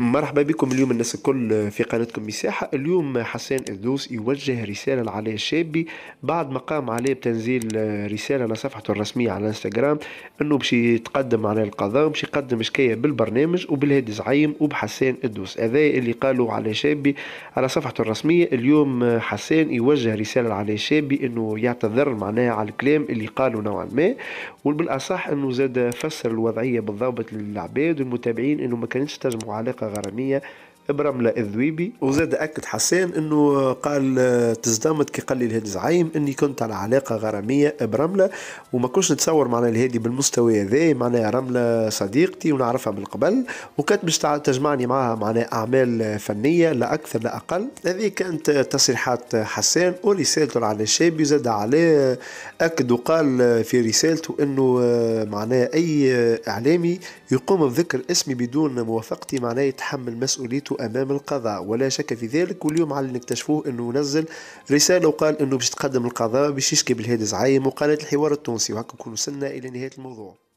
مرحبا بكم اليوم. الناس الكل في قناتكم مساحة. اليوم حسان الدوس يوجه رسالة لعلي الشابي. بعد ما قام عليه بتنزيل رسالة على صفحته الرسمية على انستغرام إنه باش يتقدم على القضاء باش يقدم شكاية بالبرنامج وبالهادي زعيم وبحسان الدوس. هذا اللي قالوا علي شابي على صفحته الرسمية. اليوم حسان يوجه رسالة لعلي الشابي إنه يعتذر معناها على الكلام اللي قالوا نوعا ما. وبالأصح إنه زاد فسر الوضعية بالضبط للعباد والمتابعين إنه ما كانتش تجمع علاقة غرامية. برملة الذويبي وزاد أكد حسان أنه قال تزدمت كي قال لي الهادي زعيم أني كنت على علاقة غرامية برملة وما كنتش نتصور معنا الهادي بالمستوى هذا معناها رملة صديقتي ونعرفها من قبل وكانت باش تجمعني معها معناها أعمال فنية لا أكثر لا أقل. هذه كانت تصريحات حسان ورسالته على الشابي زاد عليه أكد وقال في رسالته أنه معناها أي إعلامي يقوم بذكر اسمي بدون موافقتي معناه يتحمل مسؤوليته أمام القضاء ولا شك في ذلك. واليوم على نكتشفوه إنه نزل رسالة وقال إنه باش تقدم القضاء باش يشكي بالهادي زعيم وقالت الحوار التونسي وهكا نكون وصلنا إلى نهاية الموضوع.